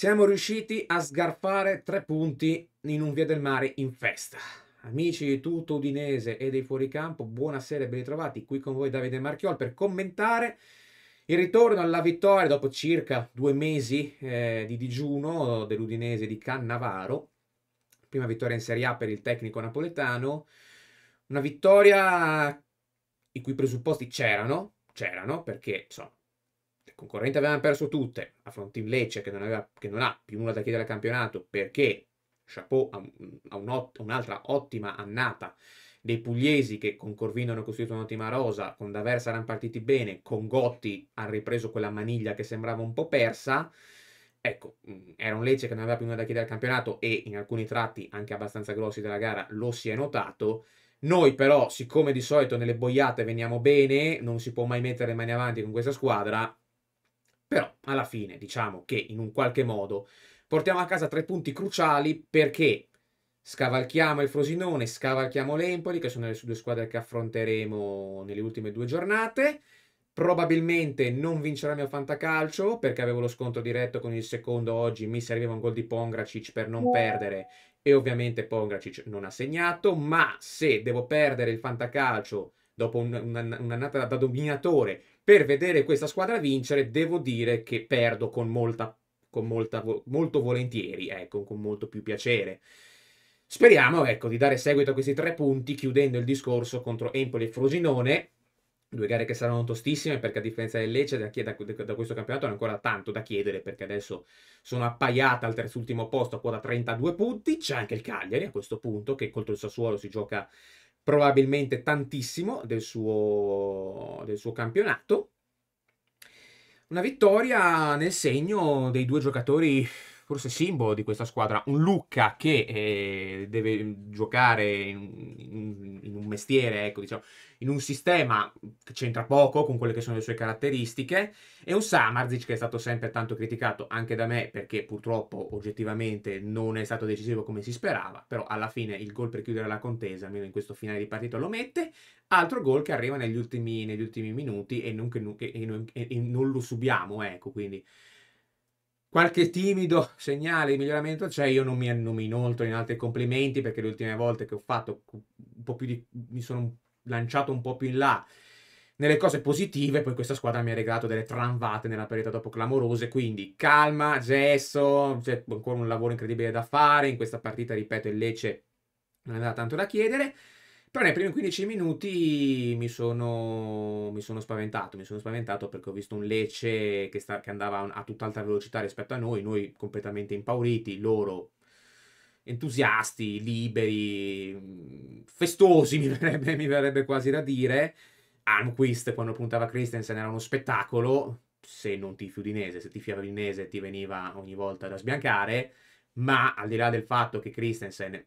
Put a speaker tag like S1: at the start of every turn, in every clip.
S1: Siamo riusciti a sgarfare tre punti in un via del mare in festa. Amici di tutto Udinese e dei fuoricampo, buonasera e ben ritrovati qui con voi Davide Marchiol per commentare il ritorno alla vittoria dopo circa due mesi eh, di digiuno dell'Udinese di Cannavaro. Prima vittoria in Serie A per il tecnico napoletano. Una vittoria i cui presupposti c'erano, c'erano perché insomma concorrenti avevano perso tutte, a fronte in Lecce che non, aveva, che non, ha più nulla da chiedere al campionato perché chapeau a, a un, un'altra ottima annata dei pugliesi che con Corvino hanno costruito un'ottima rosa, con D'Aversa erano partiti bene, con Gotti ha ripreso quella maniglia che sembrava un po' persa. Ecco, mm, era un Lecce che non aveva più nulla da chiedere al campionato e in alcuni tratti anche abbastanza grossi della gara lo si è notato. Noi però, siccome di solito nelle boiate veniamo bene, non si può mai mettere le mani avanti con questa squadra, però alla fine diciamo che in un qualche modo portiamo a casa tre punti cruciali perché scavalchiamo il Frosinone, scavalchiamo l'Empoli, che sono le due squadre che affronteremo nelle ultime due giornate. Probabilmente non vincerà il mio fantacalcio perché avevo lo scontro diretto con il secondo oggi, mi serviva un gol di Pongracic per non perdere e ovviamente Pongracic non ha segnato, ma se devo perdere il fantacalcio dopo un'annata da dominatore per vedere questa squadra vincere, devo dire che perdo con molta, con molta, molto volentieri, ecco, con molto più piacere. Speriamo, ecco, di dare seguito a questi tre punti, chiudendo il discorso contro Empoli e Frosinone. Due gare che saranno tostissime perché a differenza del Lecce da, da, da, questo campionato hanno ancora tanto da chiedere perché adesso sono appaiata al terzultimo posto a quota 32 punti. C'è anche il Cagliari a questo punto che contro il Sassuolo si gioca probabilmente tantissimo del suo, del suo campionato. Una vittoria nel segno dei due giocatori forse simbolo di questa squadra, un Lucca che eh, deve giocare in, in, un mestiere, ecco, diciamo, in un sistema che c'entra poco con quelle che sono le sue caratteristiche, e un Samarzic che è stato sempre tanto criticato anche da me perché purtroppo oggettivamente non è stato decisivo come si sperava, però alla fine il gol per chiudere la contesa, almeno in questo finale di partita, lo mette, altro gol che arriva negli ultimi, negli ultimi minuti e non, che, e, e, e non lo subiamo, ecco, quindi qualche timido segnale di miglioramento c'è, io non mi, non mi inoltro in altri complimenti perché le ultime volte che ho fatto un po' più di, mi sono lanciato un po' più in là nelle cose positive, poi questa squadra mi ha regalato delle tramvate nella partita dopo clamorose, quindi calma, gesso, c'è ancora un lavoro incredibile da fare, in questa partita, ripeto, il Lecce non aveva tanto da chiedere, però nei primi 15 minuti mi sono, mi sono spaventato, mi sono spaventato perché ho visto un Lecce che, sta, che andava a tutt'altra velocità rispetto a noi, noi completamente impauriti, loro entusiasti, liberi, festosi mi verrebbe, mi verrebbe quasi da dire. Almquist quando puntava Christensen era uno spettacolo, se non tifi udinese, se tifi udinese ti veniva ogni volta da sbiancare, ma al di là del fatto che Christensen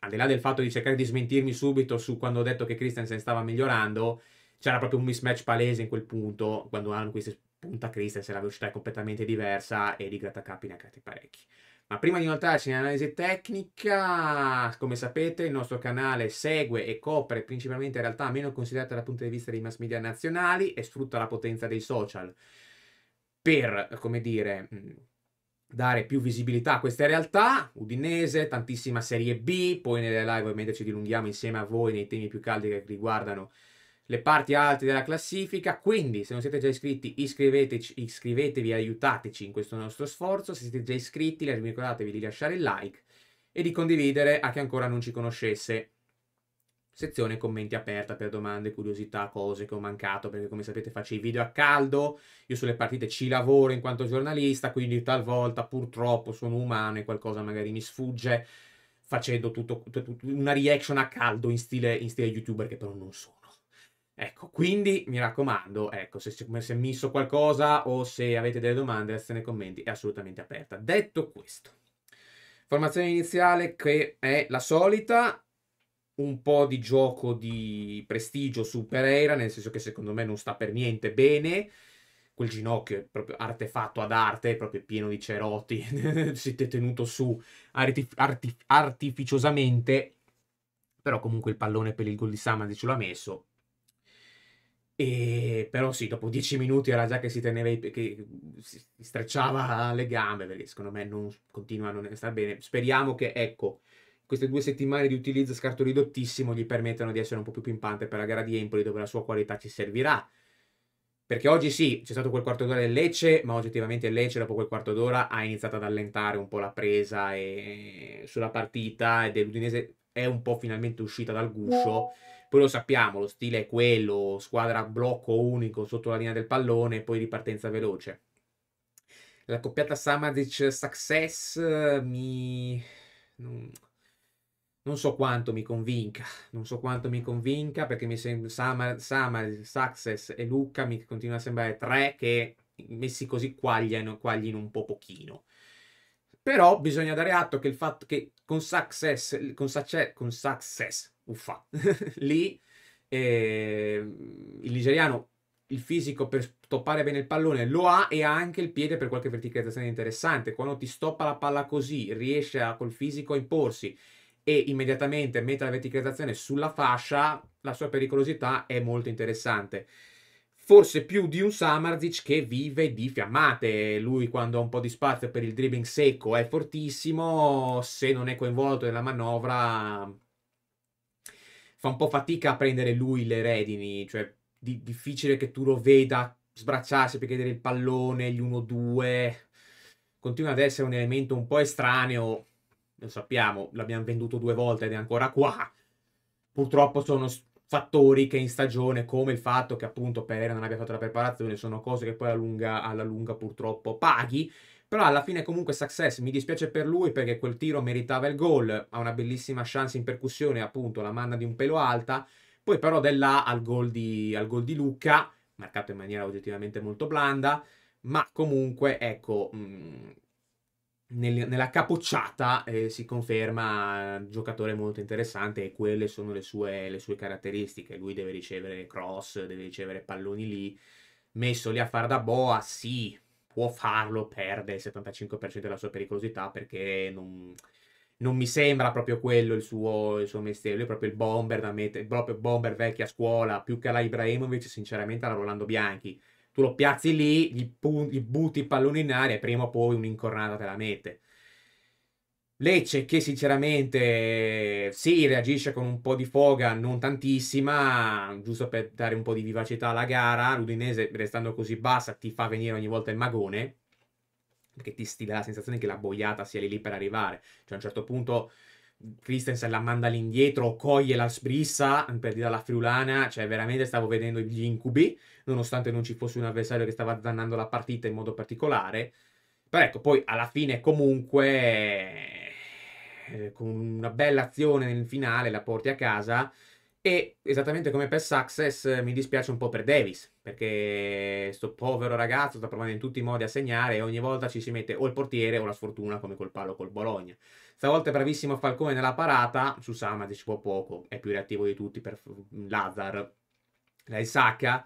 S1: al di là del fatto di cercare di smentirmi subito su quando ho detto che Christensen stava migliorando, c'era proprio un mismatch palese in quel punto, quando questi punta Christensen, la velocità è completamente diversa e di grattacapi ne ha creati parecchi. Ma prima di inoltrarci in analisi tecnica, come sapete il nostro canale segue e copre principalmente realtà meno considerate dal punto di vista dei mass media nazionali e sfrutta la potenza dei social per, come dire, dare più visibilità a queste realtà. Udinese, tantissima Serie B, poi nelle live ovviamente ci dilunghiamo insieme a voi nei temi più caldi che riguardano le parti alte della classifica. Quindi, se non siete già iscritti, iscrivetevi, aiutateci in questo nostro sforzo. Se siete già iscritti, ricordatevi di lasciare il like e di condividere a chi ancora non ci conoscesse sezione commenti aperta per domande, curiosità, cose che ho mancato, perché come sapete faccio i video a caldo, io sulle partite ci lavoro in quanto giornalista, quindi talvolta purtroppo sono umano e qualcosa magari mi sfugge facendo tutto, tutto, una reaction a caldo in stile, in stile youtuber che però non sono. Ecco, quindi mi raccomando, ecco, se, se misso qualcosa o se avete delle domande, la sezione commenti è assolutamente aperta. Detto questo, formazione iniziale che è la solita, un po' di gioco di prestigio su Pereira, nel senso che secondo me non sta per niente bene. Quel ginocchio è proprio artefatto ad arte, è proprio pieno di cerotti, siete tenuto su artif- artif- artificiosamente, però comunque il pallone per il gol di ce l'ha messo. E, però sì, dopo dieci minuti era già che si teneva, i, che si strecciava le gambe, perché secondo me non continua a non stare bene. Speriamo che, ecco, queste due settimane di utilizzo scarto ridottissimo gli permettano di essere un po' più pimpante per la gara di Empoli, dove la sua qualità ci servirà. Perché oggi sì, c'è stato quel quarto d'ora del Lecce, ma oggettivamente il Lecce dopo quel quarto d'ora ha iniziato ad allentare un po' la presa e... sulla partita ed l'Udinese è un po' finalmente uscita dal guscio poi lo sappiamo, lo stile è quello, squadra a blocco unico sotto la linea del pallone e poi ripartenza veloce. La coppiata Samadic Success mi... non so quanto mi convinca, non so quanto mi convinca perché mi sembra Samad, Samad, Success e Luca mi continua a sembrare tre che messi così quagliano, quaglino un po' pochino. Però bisogna dare atto che il fatto che con Success, con, success, con success uffa, lì eh, il nigeriano il fisico per stoppare bene il pallone lo ha e ha anche il piede per qualche verticalizzazione interessante. Quando ti stoppa la palla così, riesce a, col fisico a imporsi e immediatamente mette la verticalizzazione sulla fascia, la sua pericolosità è molto interessante. Forse più di un Samarzic che vive di fiammate. Lui, quando ha un po' di spazio per il dribbling secco, è fortissimo. Se non è coinvolto nella manovra, fa un po' fatica a prendere lui le redini, cioè di, difficile che tu lo veda sbracciarsi per chiedere il pallone, gli 1-2. Continua ad essere un elemento un po' estraneo, lo sappiamo, l'abbiamo venduto due volte ed è ancora qua. Purtroppo sono fattori che in stagione, come il fatto che appunto Pereira non abbia fatto la preparazione, sono cose che poi alla lunga, alla lunga purtroppo paghi. Però alla fine comunque success, mi dispiace per lui perché quel tiro meritava il gol, ha una bellissima chance in percussione, appunto la manna di un pelo alta, poi però là al gol di, al gol di Lucca, marcato in maniera oggettivamente molto blanda, ma comunque ecco, mh, mm, nel, nella capocciata eh, si conferma un giocatore molto interessante e quelle sono le sue, le sue caratteristiche, lui deve ricevere cross, deve ricevere palloni lì, messo lì a far da boa, sì, può farlo, perde il 75% della sua pericolosità perché non, non mi sembra proprio quello il suo, il suo mestiere. Lui è proprio il bomber da mettere, proprio bomber vecchia scuola, più che la Ibrahimovic, sinceramente, alla Rolando Bianchi. Tu lo piazzi lì, gli, gli butti il pallone in aria e prima o poi un'incornata te la mette. Lecce che sinceramente sì, reagisce con un po' di foga, non tantissima, giusto per dare un po' di vivacità alla gara. L'Udinese, restando così bassa, ti fa venire ogni volta il magone, perché ti, ti la sensazione che la boiata sia lì, lì per arrivare. Cioè a un certo punto Christensen la manda all'indietro, coglie la sbrissa per dire alla friulana, cioè veramente stavo vedendo gli incubi, nonostante non ci fosse un avversario che stava dannando la partita in modo particolare. Però ecco, poi alla fine comunque eh, con una bella azione nel finale la porti a casa e esattamente come per Success mi dispiace un po' per Davis perché sto povero ragazzo sta provando in tutti i modi a segnare e ogni volta ci si mette o il portiere o la sfortuna come col palo col Bologna. Stavolta è bravissimo Falcone nella parata, su Samadic può poco, è più reattivo di tutti per Lazar. La Isacca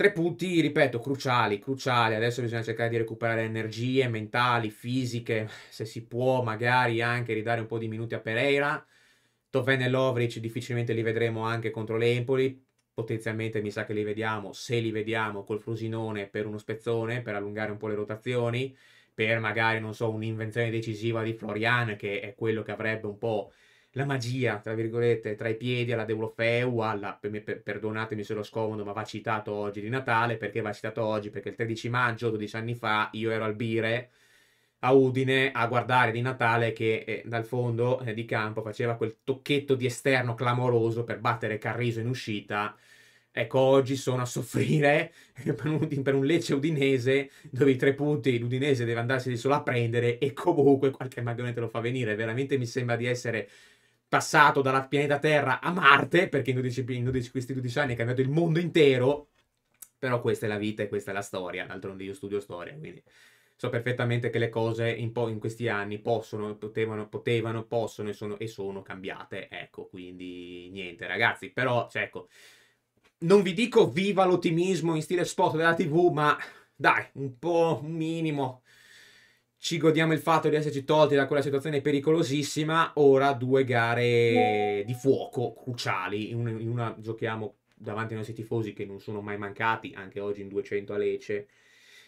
S1: Tre punti, ripeto, cruciali, cruciali. Adesso bisogna cercare di recuperare energie mentali, fisiche, se si può magari anche ridare un po' di minuti a Pereira. Toven e Lovric difficilmente li vedremo anche contro l'Empoli. Potenzialmente mi sa che li vediamo, se li vediamo, col Frosinone per uno spezzone, per allungare un po' le rotazioni, per magari, non so, un'invenzione decisiva di Florian, che è quello che avrebbe un po' la magia, tra virgolette, tra i piedi alla Deulofeu, alla, per, perdonatemi se lo scomodo, ma va citato oggi di Natale, perché va citato oggi? Perché il 13 maggio, 12 anni fa, io ero al Bire, a Udine, a guardare di Natale che eh, dal fondo eh, di campo faceva quel tocchetto di esterno clamoroso per battere Carriso in uscita. Ecco, oggi sono a soffrire per un, per un Lecce udinese dove i tre punti l'Udinese deve andarsi di solo a prendere e comunque qualche magone te lo fa venire. Veramente mi sembra di essere passato dalla pianeta Terra a Marte, perché in, 12, in 12, questi 12 anni è cambiato il mondo intero, però questa è la vita e questa è la storia, d'altronde io studio storia, quindi so perfettamente che le cose in, in questi anni possono, potevano, potevano possono e sono, e sono, cambiate, ecco, quindi niente ragazzi, però, cioè, ecco, non vi dico viva l'ottimismo in stile spot della tv, ma dai, un po', un minimo, ci godiamo il fatto di esserci tolti da quella situazione pericolosissima. Ora due gare di fuoco cruciali. In una, giochiamo davanti ai nostri tifosi che non sono mai mancati, anche oggi in 200 a Lecce.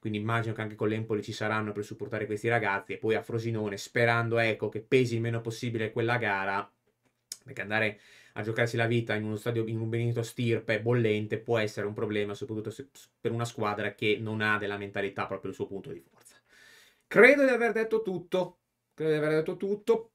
S1: Quindi immagino che anche con l'Empoli ci saranno per supportare questi ragazzi e poi a Frosinone, sperando ecco, che pesi il meno possibile quella gara, perché andare a giocarsi la vita in uno stadio, in un Benito Stirpe bollente può essere un problema, soprattutto se, per una squadra che non ha della mentalità proprio il suo punto di forza. Credo di aver detto tutto. Credo di aver detto tutto.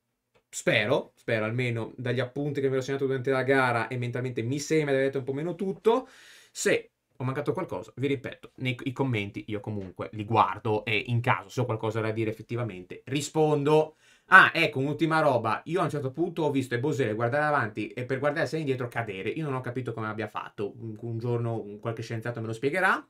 S1: Spero, spero almeno dagli appunti che mi ero segnato durante la gara e mentalmente mi sembra di aver detto un po' meno tutto. Se ho mancato qualcosa, vi ripeto, nei commenti io comunque li guardo e in caso se ho qualcosa da dire effettivamente rispondo. Ah, ecco, un'ultima roba. Io a un certo punto ho visto Ebosele guardare avanti e per guardare indietro cadere. Io non ho capito come abbia fatto. Un, giorno qualche scienziato me lo spiegherà.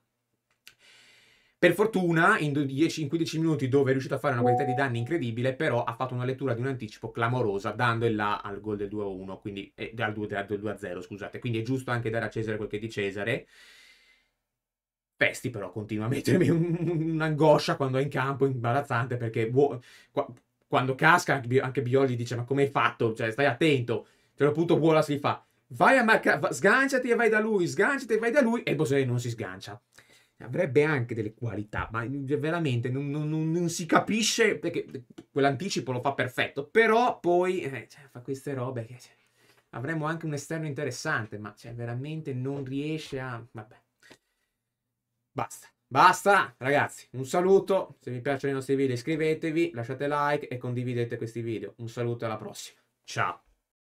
S1: Per fortuna, in, 10, in 15 minuti dove è riuscito a fare una quantità di danni incredibile, però ha fatto una lettura di un anticipo clamorosa, dando il là al gol del 2-1, quindi eh, al 2-0, scusate. Quindi è giusto anche dare a Cesare quel che è di Cesare. Pesti però continua a mettermi un'angoscia quando è in campo, imbarazzante, perché quando casca anche Bioli dice ma come hai fatto? Cioè stai attento. A un certo punto Wallace si fa vai a marcare, sganciati e vai da lui, sganciati e vai da lui e Bosei non si sgancia. Avrebbe anche delle qualità, ma veramente non, non, non si capisce perché quell'anticipo lo fa perfetto, però poi eh, cioè, fa queste robe che cioè, avremmo anche un esterno interessante, ma cioè, veramente non riesce a... Vabbè. Basta. Basta, ragazzi, un saluto, se vi piacciono i nostri video iscrivetevi, lasciate like e condividete questi video. Un saluto e alla prossima. Ciao.